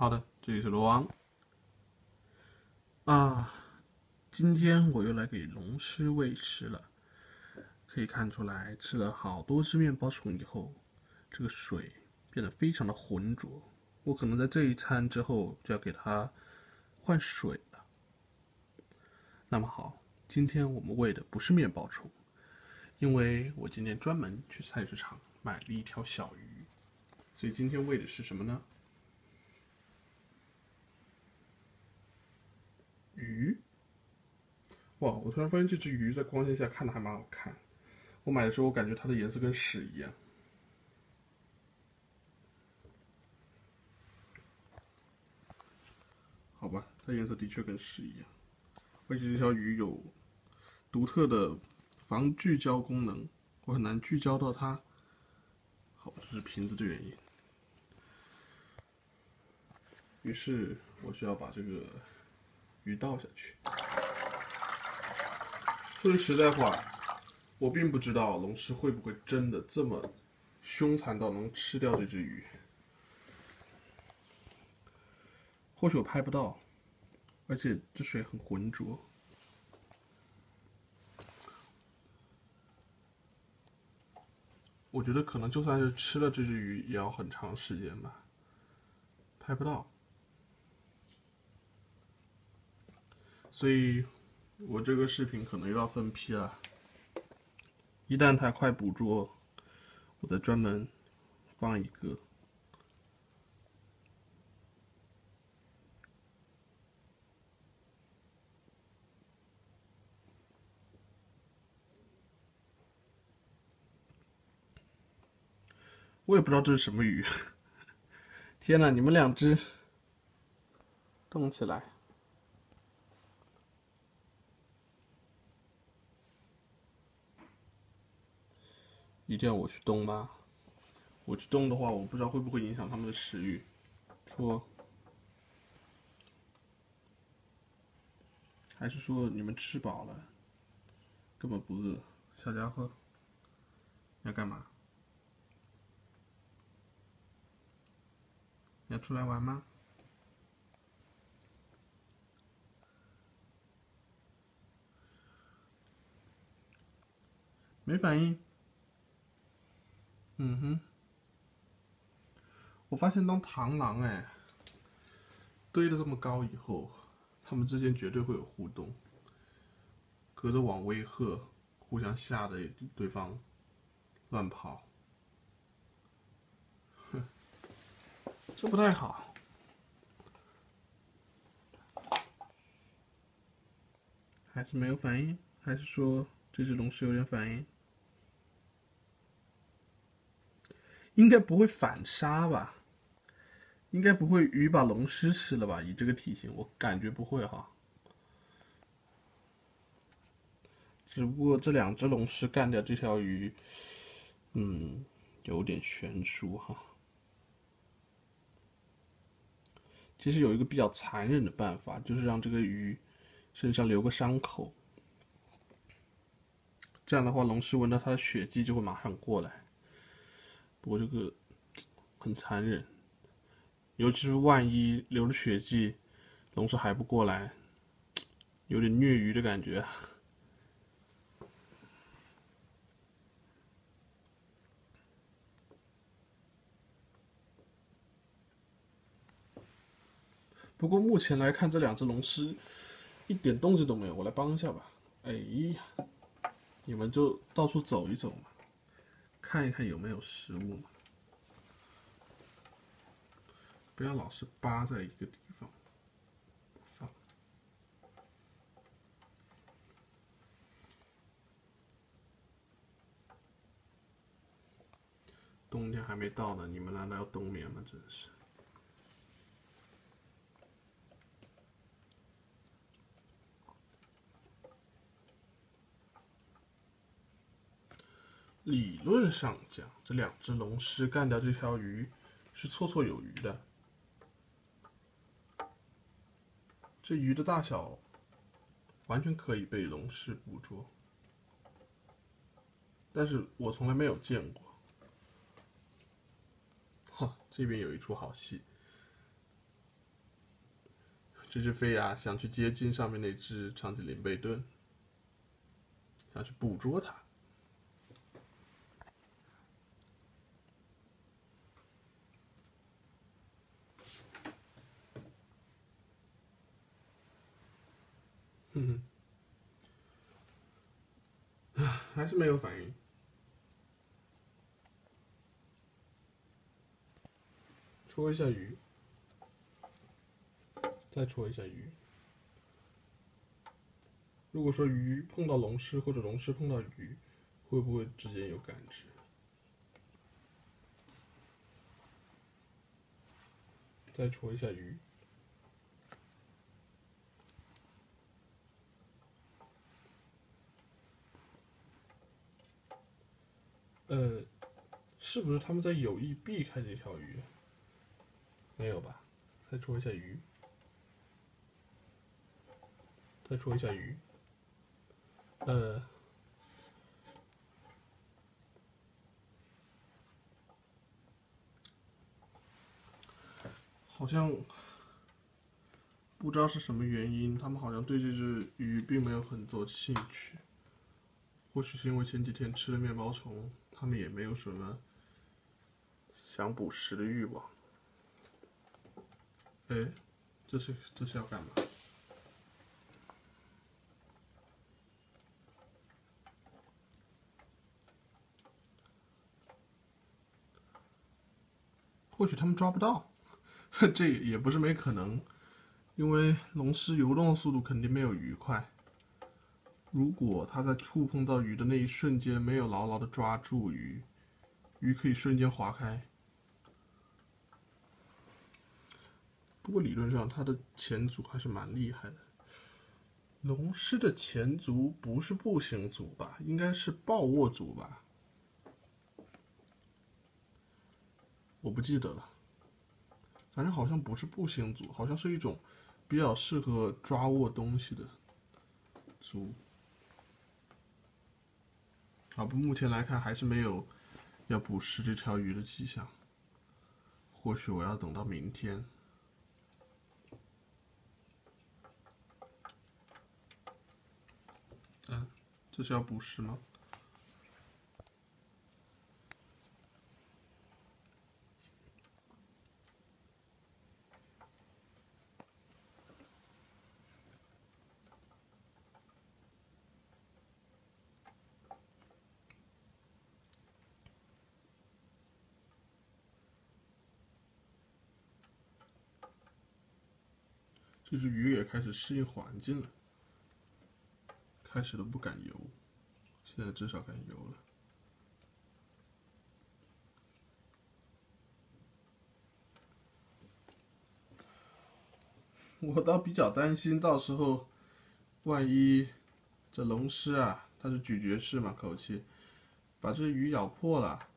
好的，这里是罗王。啊，今天我又来给龙狮喂食了。可以看出来，吃了好多只面包虫以后，这个水变得非常的浑浊。我可能在这一餐之后就要给它换水了。那么好，今天我们喂的不是面包虫，因为我今天专门去菜市场买了一条小鱼，所以今天喂的是什么呢？鱼，哇！我突然发现这只鱼在光线下看的还蛮好看。我买的时候，我感觉它的颜色跟屎一样。好吧，它颜色的确跟屎一样。而且这条鱼有独特的防聚焦功能，我很难聚焦到它。好，这是瓶子的原因。于是我需要把这个。鱼倒下去。说句实在话，我并不知道龙狮会不会真的这么凶残到能吃掉这只鱼。或许我拍不到，而且这水很浑浊。我觉得可能就算是吃了这只鱼，也要很长时间吧。拍不到。所以，我这个视频可能又要分批了。一旦它快捕捉，我再专门放一个。我也不知道这是什么鱼。天哪，你们两只动起来！一定要我去动吗？我去动的话，我不知道会不会影响他们的食欲。说，还是说你们吃饱了，根本不饿？小家伙，要干嘛？要出来玩吗？没反应。嗯哼，我发现当螳螂哎堆的这么高以后，它们之间绝对会有互动，隔着网威吓，互相吓得对方乱跑，哼，这不太好，还是没有反应，还是说这只龙是有点反应？应该不会反杀吧？应该不会鱼把龙狮吃了吧？以这个体型，我感觉不会哈。只不过这两只龙狮干掉这条鱼，嗯，有点悬殊哈。其实有一个比较残忍的办法，就是让这个鱼身上留个伤口，这样的话，龙狮闻到它的血迹就会马上过来。不过这个很残忍，尤其是万一流了血迹，龙狮还不过来，有点虐鱼的感觉。不过目前来看，这两只龙狮一点动静都没有。我来帮一下吧。哎呀，你们就到处走一走嘛。看一看有没有食物，不要老是扒在一个地方放。冬天还没到呢，你们难道要冬眠吗？真是。理论上讲，这两只龙狮干掉这条鱼是绰绰有余的。这鱼的大小完全可以被龙狮捕捉，但是我从来没有见过。哈，这边有一出好戏，这只飞鸦想去接近上面那只长脊灵贝盾，想去捕捉它。嗯，还是没有反应。戳一下鱼，再戳一下鱼。如果说鱼碰到龙狮，或者龙狮碰到鱼，会不会之间有感知？再戳一下鱼。呃，是不是他们在有意避开这条鱼？没有吧？再戳一下鱼，再戳一下鱼。呃，好像不知道是什么原因，他们好像对这只鱼并没有很多兴趣。或许是因为前几天吃了面包虫，他们也没有什么想捕食的欲望。哎，这是这是要干嘛？或许他们抓不到，这也不是没可能，因为龙狮游动的速度肯定没有鱼快。如果它在触碰到鱼的那一瞬间没有牢牢的抓住鱼，鱼可以瞬间划开。不过理论上，它的前足还是蛮厉害的。龙狮的前足不是步行足吧？应该是抱握足吧？我不记得了。反正好像不是步行足，好像是一种比较适合抓握东西的足。好，不，目前来看还是没有要捕食这条鱼的迹象。或许我要等到明天。这是要捕食吗？这只鱼也开始适应环境了。开始都不敢游，现在至少敢游了。我倒比较担心，到时候万一这龙狮啊，它是咀嚼式嘛，口气把这鱼咬破了，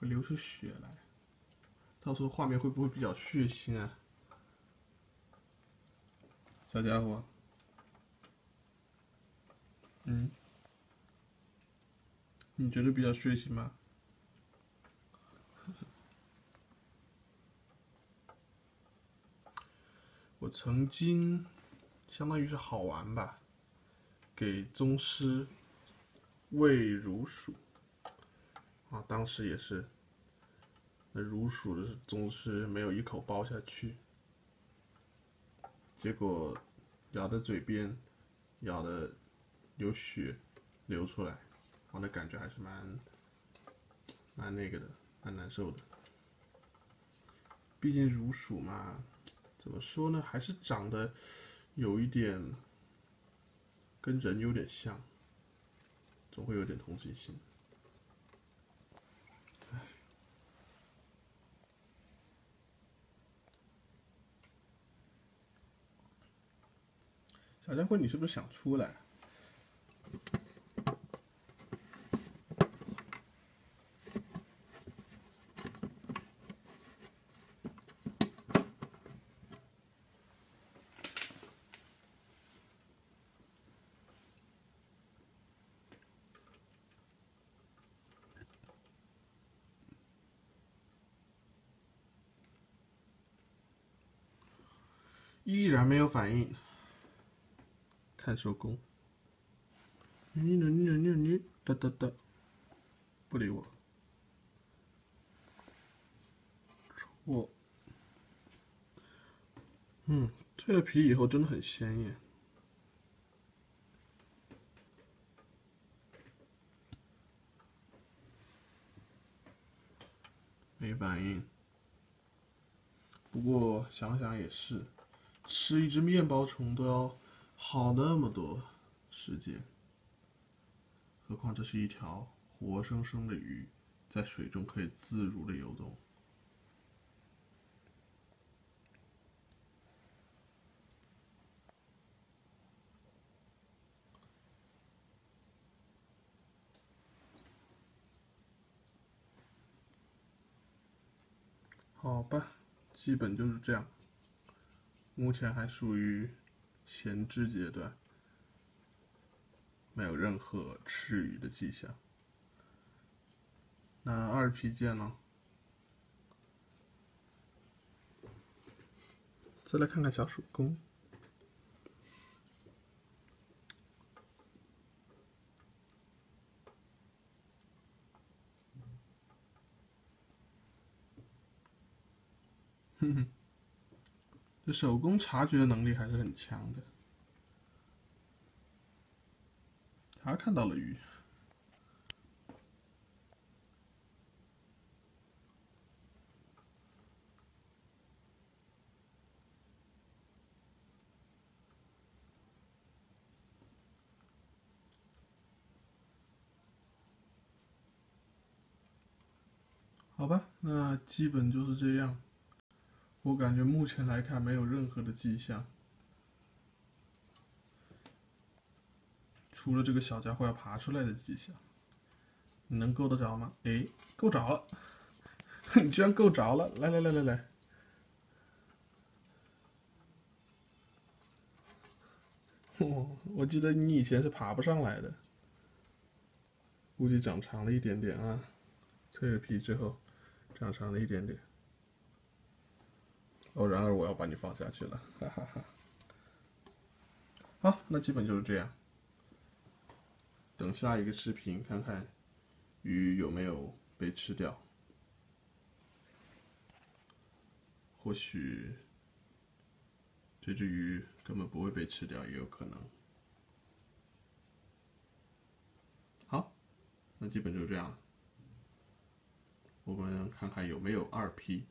会流出血来，到时候画面会不会比较血腥啊？小家伙。你觉得比较血腥吗？我曾经，相当于是好玩吧，给宗师喂乳鼠，啊，当时也是，那乳鼠的宗师没有一口包下去，结果咬在嘴边，咬的。有血流出来，我的感觉还是蛮蛮那个的，蛮难受的。毕竟乳鼠嘛，怎么说呢，还是长得有一点跟人有点像，总会有点同情心。小家伙，你是不是想出来？依然没有反应，看手工。你你你你你哒哒哒，不理我。我，嗯，蜕了皮以后真的很鲜艳。没反应。不过想想也是，吃一只面包虫都要好那么多时间，何况这是一条活生生的鱼，在水中可以自如的游动。好吧，基本就是这样。目前还属于闲置阶段，没有任何吃鱼的迹象。那二批见呢？再来看看小手工。哼哼，这手工察觉能力还是很强的。他看到了鱼，好吧，那基本就是这样。我感觉目前来看没有任何的迹象，除了这个小家伙要爬出来的迹象，你能够得着吗？哎，够着了，你居然够着了！来来来来来，我我记得你以前是爬不上来的，估计长长了一点点啊，蜕了皮之后长长了一点点。哦，然而我要把你放下去了，哈哈哈。好，那基本就是这样。等下一个视频看看鱼有没有被吃掉，或许这只鱼根本不会被吃掉，也有可能。好，那基本就这样。我们看看有没有二批。